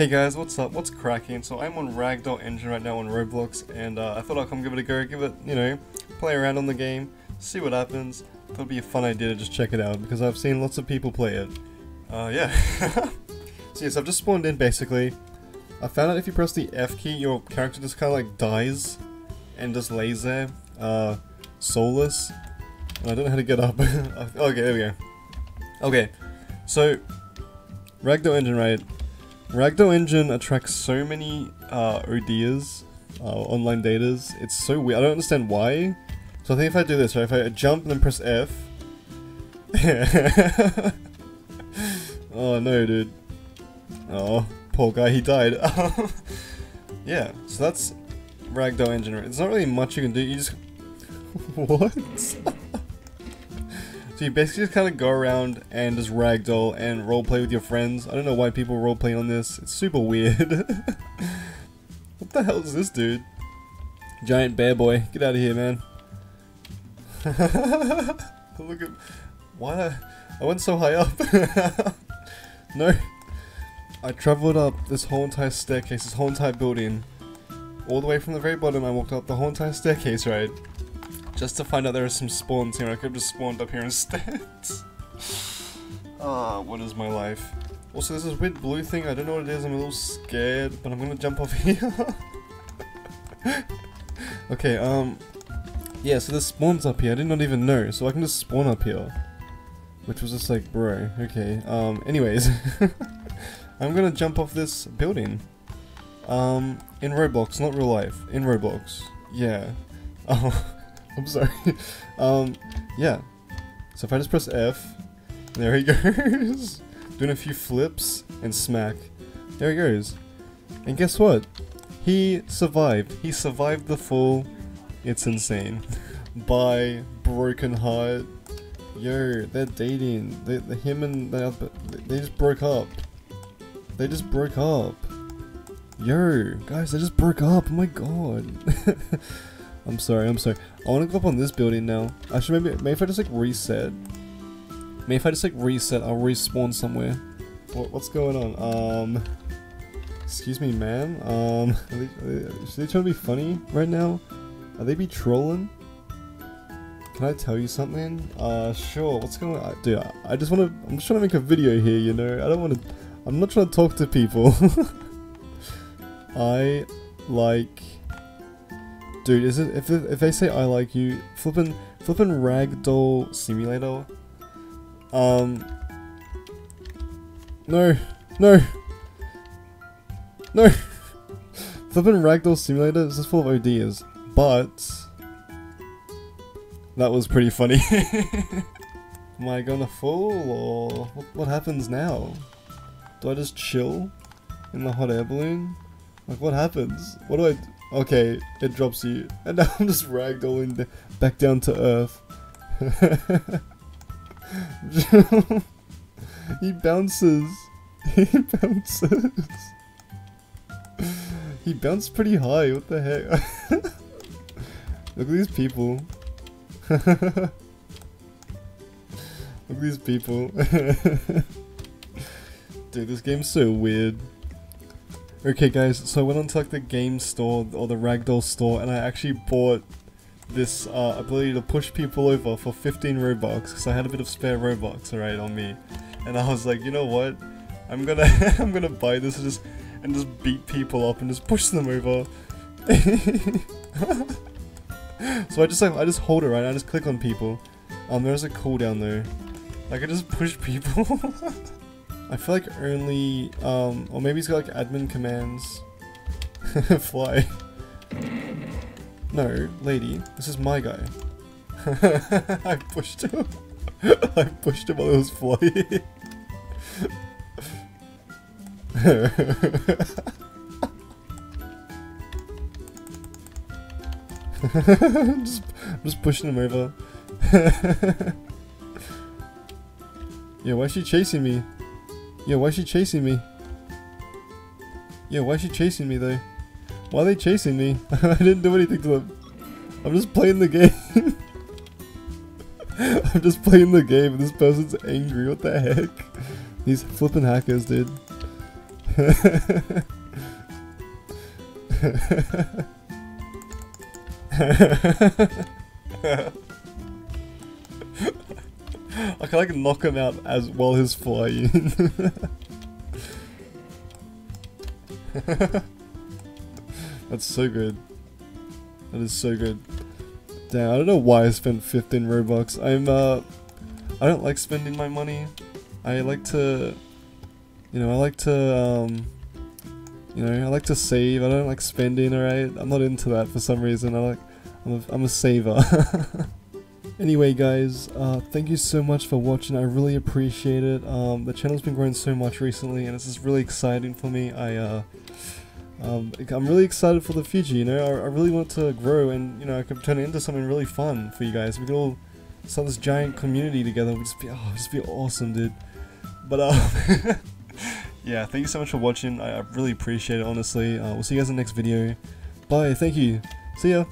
Hey guys, what's up? What's cracking? So I'm on Ragdoll Engine right now on Roblox, and uh, I thought I'd come give it a go, give it, you know, play around on the game, see what happens. Thought it'd be a fun idea to just check it out, because I've seen lots of people play it. Uh, yeah. so yes, I've just spawned in basically. I found out if you press the F key, your character just kind of like dies, and just lays there, uh, soulless. And I don't know how to get up. okay, there we go. Okay, so, Ragdoll Engine, right? Ragdoll Engine attracts so many uh, ODs, uh, online datas. It's so weird. I don't understand why. So I think if I do this, right, if I jump and then press F. oh no, dude. Oh, poor guy, he died. yeah, so that's Ragdoll Engine. It's not really much you can do. You just. what? So you basically just kind of go around and just ragdoll and roleplay with your friends. I don't know why people roleplay on this. It's super weird. what the hell is this dude? Giant bear boy. Get out of here, man. Look at... Why I, I went so high up? no. I travelled up this whole entire staircase, this whole entire building. All the way from the very bottom, I walked up the whole entire staircase, right? Just to find out there are some spawns here. I could have just spawned up here instead. Ah, what is my life? Also, there's this weird blue thing. I don't know what it is. I'm a little scared, but I'm gonna jump off here. okay, um... Yeah, so there's spawns up here. I did not even know. So I can just spawn up here. Which was just like, bro, okay. Um, anyways. I'm gonna jump off this building. Um, in Roblox, not real life. In Roblox. Yeah. Oh. I'm sorry. um, yeah. So if I just press F, there he goes. Doing a few flips and smack. There he goes. And guess what? He survived. He survived the fall. It's insane. By Broken Heart. Yo, they're dating. They, the, him and the other, they just broke up. They just broke up. Yo, guys, they just broke up. Oh my god. I'm sorry, I'm sorry. I want to go up on this building now. Actually, maybe, maybe if I just like reset. Maybe if I just like reset, I'll respawn somewhere. What, what's going on? Um, excuse me, ma'am. Um, are they, are they, they trying to be funny right now? Are they be trolling? Can I tell you something? Uh, sure. What's going on? Dude, I, I just want to. I'm just trying to make a video here. You know, I don't want to. I'm not trying to talk to people. I like Dude, is it if if they say I like you, flipping flipping ragdoll simulator? Um. No, no, no. flipping ragdoll simulator is just full of ODs, but that was pretty funny. Am I gonna fall or what, what happens now? Do I just chill in the hot air balloon? Like what happens? What do I? Okay, it drops you. And now I'm just ragdolling back down to earth. he bounces. He bounces. He bounced pretty high, what the heck? Look at these people. Look at these people. Dude, this game's so weird. Okay guys, so I went onto like the game store or the ragdoll store and I actually bought this uh, ability to push people over for 15 Robux because I had a bit of spare Robux alright on me. And I was like, you know what? I'm gonna I'm gonna buy this and just and just beat people up and just push them over. so I just like I just hold it right, I just click on people. Um there's a cooldown there. I just push people. I feel like only, um, or maybe he's got like admin commands. Fly. No, lady, this is my guy. I pushed him. I pushed him while he was flying. just, just pushing him over. yeah, why is she chasing me? Yeah, why is she chasing me? Yeah, why is she chasing me though? Why are they chasing me? I didn't do anything to them. I'm just playing the game. I'm just playing the game and this person's angry. What the heck? These flipping hackers, dude. Can like knock him out as well as flying. That's so good. That is so good. Damn, I don't know why I spent 15 Robux. I'm, uh, I don't like spending my money. I like to, you know, I like to, um, you know, I like to save. I don't like spending, alright? I'm not into that for some reason. I like, I'm a, I'm a saver. Anyway guys, uh, thank you so much for watching, I really appreciate it. Um, the channel's been growing so much recently and this is really exciting for me. I, uh, um, I'm really excited for the future, you know, I, I, really want to grow and, you know, I can turn it into something really fun for you guys. We could all start this giant community together, it would just be, oh, just be awesome, dude. But, uh, yeah, thank you so much for watching, I, I really appreciate it, honestly. Uh, we'll see you guys in the next video. Bye, thank you, see ya!